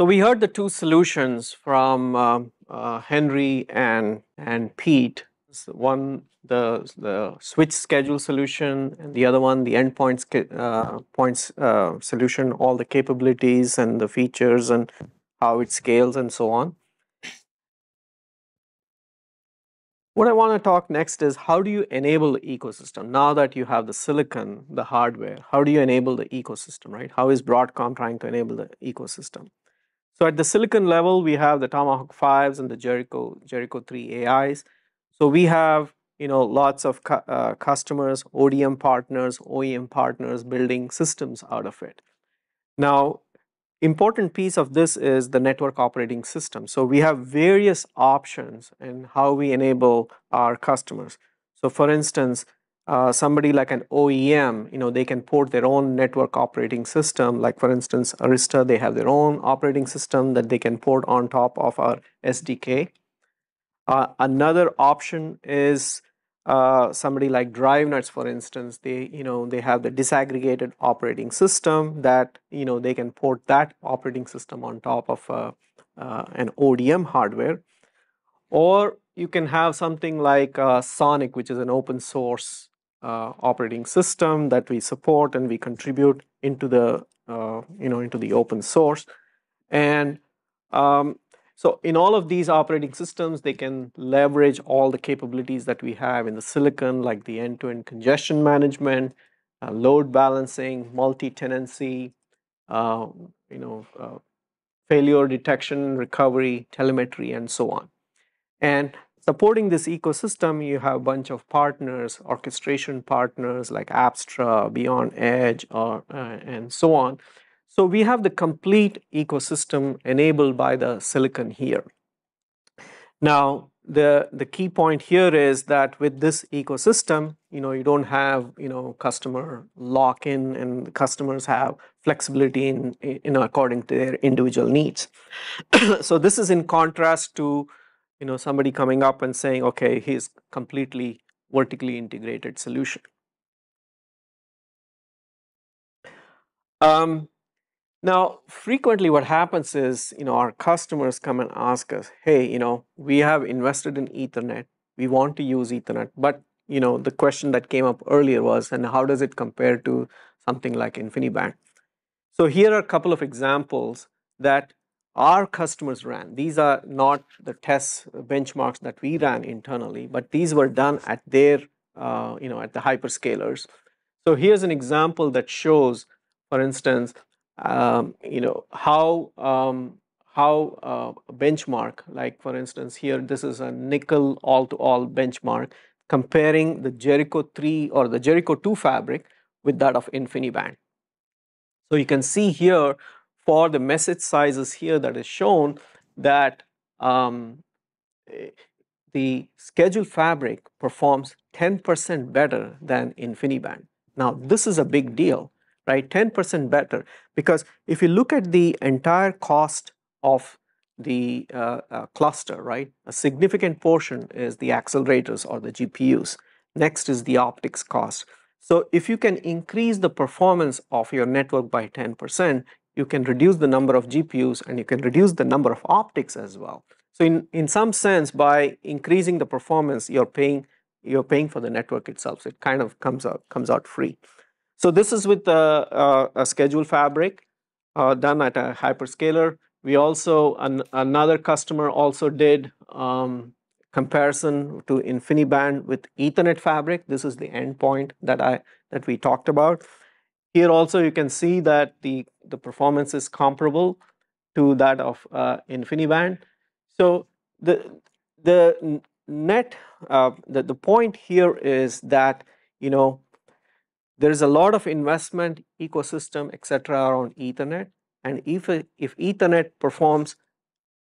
So we heard the two solutions from um, uh, Henry and and Pete. One the the switch schedule solution, and the other one the endpoints uh, points uh, solution. All the capabilities and the features and how it scales and so on. What I want to talk next is how do you enable the ecosystem? Now that you have the silicon, the hardware, how do you enable the ecosystem, right? How is Broadcom trying to enable the ecosystem? So at the silicon level, we have the Tomahawk 5s and the Jericho, Jericho 3 AIs. So we have you know, lots of cu uh, customers, ODM partners, OEM partners building systems out of it. Now, important piece of this is the network operating system. So we have various options in how we enable our customers. So for instance, uh, somebody like an OEM, you know, they can port their own network operating system. Like for instance, Arista, they have their own operating system that they can port on top of our SDK. Uh, another option is uh, somebody like DriveNets, for instance, they you know they have the disaggregated operating system that you know they can port that operating system on top of uh, uh, an ODM hardware, or you can have something like uh, SONiC, which is an open source uh, operating system that we support and we contribute into the you know into the open source, and um, so in all of these operating systems, they can leverage all the capabilities that we have in the silicon, like the end-to-end -end congestion management, uh, load balancing, multi-tenancy, uh, you know, uh, failure detection, recovery, telemetry, and so on. And supporting this ecosystem, you have a bunch of partners, orchestration partners like Apstra, Beyond Edge, or, uh, and so on, so we have the complete ecosystem enabled by the silicon here. Now, the, the key point here is that with this ecosystem, you know, you don't have, you know, customer lock-in and customers have flexibility in, in according to their individual needs. so this is in contrast to, you know, somebody coming up and saying, okay, he's completely vertically integrated solution. Um, now, frequently what happens is, you know, our customers come and ask us, hey, you know, we have invested in Ethernet. We want to use Ethernet. But, you know, the question that came up earlier was, and how does it compare to something like InfiniBand? So here are a couple of examples that our customers ran. These are not the test benchmarks that we ran internally, but these were done at their, uh, you know, at the hyperscalers. So here's an example that shows, for instance, um, you know how um, how uh, benchmark like for instance here this is a NCCL all to all benchmark comparing the Jericho 3 or the Jericho 2 fabric with that of InfiniBand. So you can see here for the message sizes here that is shown that um, the schedule fabric performs 10% better than InfiniBand. Now this is a big deal right? 10% better because if you look at the entire cost of the uh, uh, cluster, right, a significant portion is the accelerators or the GPUs. Next is the optics cost. So if you can increase the performance of your network by 10%, you can reduce the number of GPUs and you can reduce the number of optics as well. So in, in some sense, by increasing the performance, you're paying you're paying for the network itself. So it kind of comes out comes out free. So this is with a, a, a schedule fabric uh, done at a hyperscaler. We also, an, another customer also did um, comparison to InfiniBand with Ethernet fabric. This is the endpoint that I that we talked about. Here also you can see that the, the performance is comparable to that of uh, InfiniBand. So the, the net, uh, the, the point here is that, you know, there is a lot of investment, ecosystem, etc. around Ethernet. And if, if Ethernet performs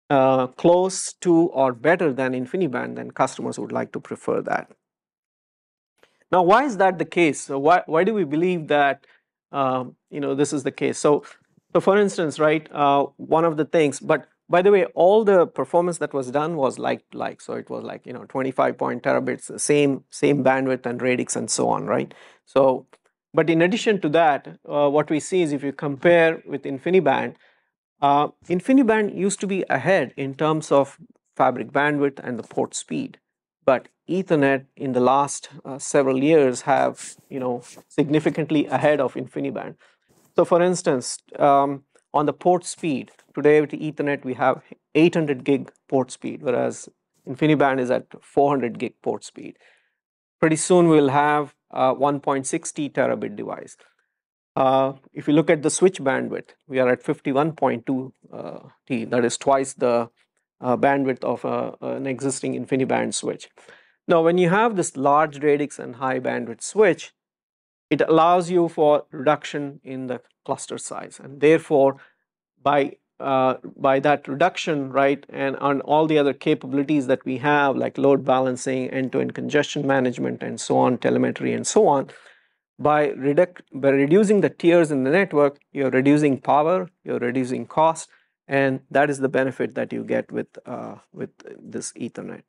uh, close to or better than InfiniBand, then customers would like to prefer that. Now, why is that the case? So why, why do we believe that um, you know this is the case? So, so for instance, right, uh, one of the things, but by the way, all the performance that was done was like like, so it was like you know 25 point terabits, same same bandwidth and radix and so on, right? So, but in addition to that, uh, what we see is if you compare with InfiniBand, Uh, InfiniBand used to be ahead in terms of fabric bandwidth and the port speed, but Ethernet in the last uh, several years have, you know, significantly ahead of InfiniBand. So, for instance, um, on the port speed, today with Ethernet we have 800 gig port speed, whereas InfiniBand is at 400 gig port speed. Pretty soon we'll have a 1.6T terabit device. Uh, if you look at the switch bandwidth, we are at 51.2 uh, T, that is twice the uh, bandwidth of uh, an existing InfiniBand switch. Now, when you have this large radix and high bandwidth switch, it allows you for reduction in the cluster size, and therefore, by uh, by that reduction, right, and on all the other capabilities that we have, like load balancing, end-to-end congestion management, and so on, telemetry, and so on, by, reduc by reducing the tiers in the network, you're reducing power, you're reducing cost, and that is the benefit that you get with uh, with this Ethernet.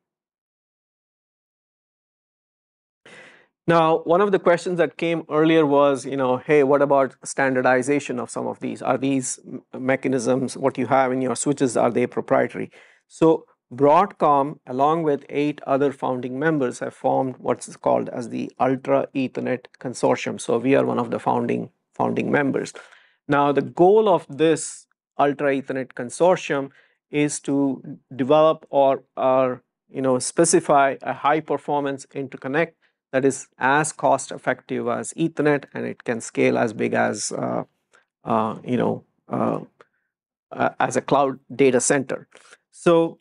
Now, one of the questions that came earlier was, you know, hey, what about standardization of some of these? Are these mechanisms, what you have in your switches, are they proprietary? So Broadcom, along with eight other founding members, have formed what's called as the Ultra Ethernet Consortium. So we are one of the founding founding members. Now, the goal of this Ultra Ethernet Consortium is to develop or, or you know specify a high performance interconnect that is as cost effective as Ethernet and it can scale as big as uh, uh, you know uh, as a cloud data center. So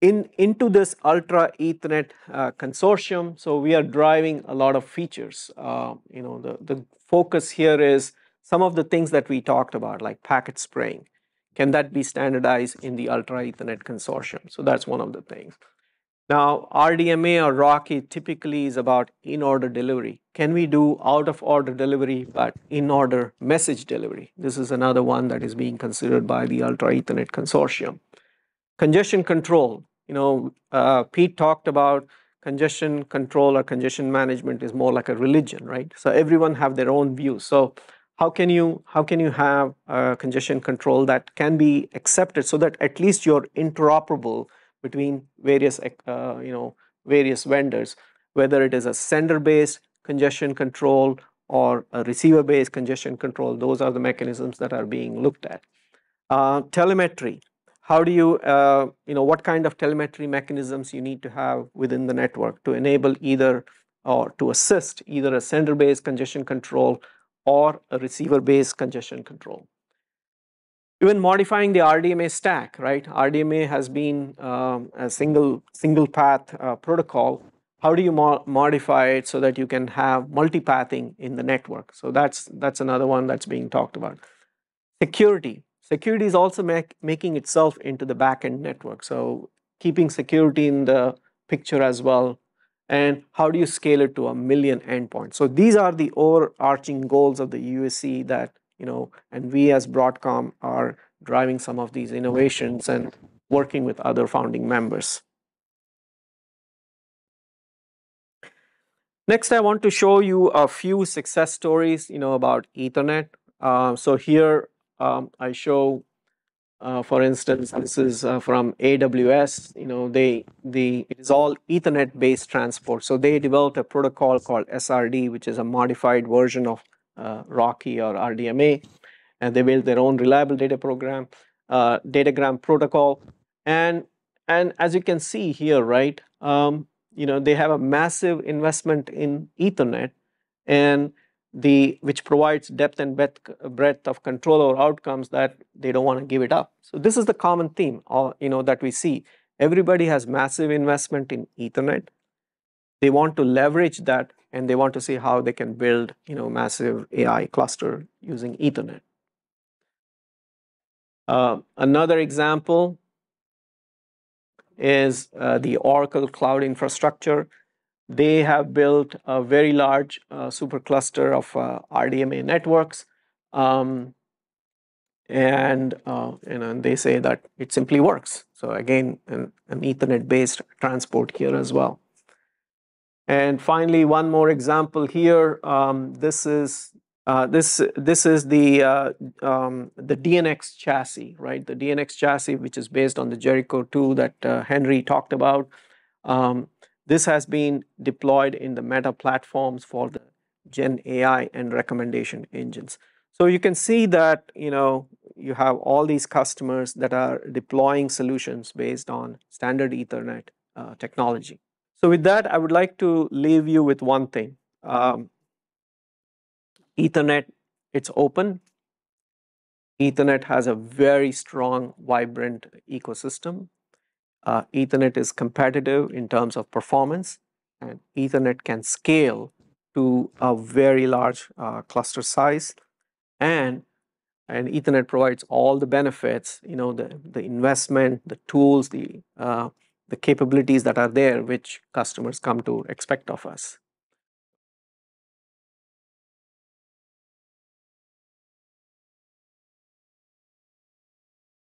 in into this ultra Ethernet uh, consortium, so we are driving a lot of features. Uh, you know the the focus here is some of the things that we talked about like packet spraying. Can that be standardized in the ultra Ethernet consortium? So that's one of the things. Now, RDMA or RoCE typically is about in-order delivery. Can we do out-of-order delivery, but in-order message delivery? This is another one that is being considered by the Ultra Ethernet Consortium. Congestion control. You know, uh, Pete talked about congestion control or congestion management is more like a religion, right? So everyone have their own views. So how can you how can you have congestion control that can be accepted so that at least you're interoperable between various, uh, you know, various vendors, whether it is a sender-based congestion control or a receiver-based congestion control. Those are the mechanisms that are being looked at. Uh, telemetry. How do you, uh, you know, what kind of telemetry mechanisms you need to have within the network to enable either or to assist either a sender-based congestion control or a receiver-based congestion control even modifying the RDMA stack, right? RDMA has been um, a single single path uh, protocol. How do you mo modify it so that you can have multipathing in the network? So that's that's another one that's being talked about. Security. Security is also make, making itself into the backend network. So keeping security in the picture as well. And how do you scale it to a million endpoints? So these are the overarching goals of the UEC that you know, and we as Broadcom are driving some of these innovations and working with other founding members. Next, I want to show you a few success stories, you know, about Ethernet. Uh, so here um, I show, uh, for instance, this is uh, from AWS. You know, they the it is all Ethernet-based transport. So they developed a protocol called SRD, which is a modified version of uh, RoCE or RDMA, and they built their own reliable data program, uh, datagram protocol, and and as you can see here, right, um, you know they have a massive investment in Ethernet, and the which provides depth and breadth, breadth of control over outcomes that they don't want to give it up. So this is the common theme, uh, you know, that we see. Everybody has massive investment in Ethernet. They want to leverage that and they want to see how they can build you know massive AI cluster using Ethernet. Uh, another example is uh, the Oracle Cloud Infrastructure. They have built a very large uh, supercluster of uh, RDMA networks. Um, and uh, you know, they say that it simply works. So again, an, an Ethernet-based transport here as well. And finally, one more example here. Um, this is Uh, this this is the uh, um, the DNX chassis, right? The DNX chassis, which is based on the Jericho 2 that uh, Henry talked about. Um, this has been deployed in the Meta platforms for the Gen AI and recommendation engines. So you can see that you know you have all these customers that are deploying solutions based on standard Ethernet uh, technology. So with that, I would like to leave you with one thing. Um, Ethernet, it's open. Ethernet has a very strong, vibrant ecosystem. Uh, Ethernet is competitive in terms of performance, and Ethernet can scale to a very large uh, cluster size. And, and Ethernet provides all the benefits, you know, the, the investment, the tools, the, uh, the capabilities that are there, which customers come to expect of us.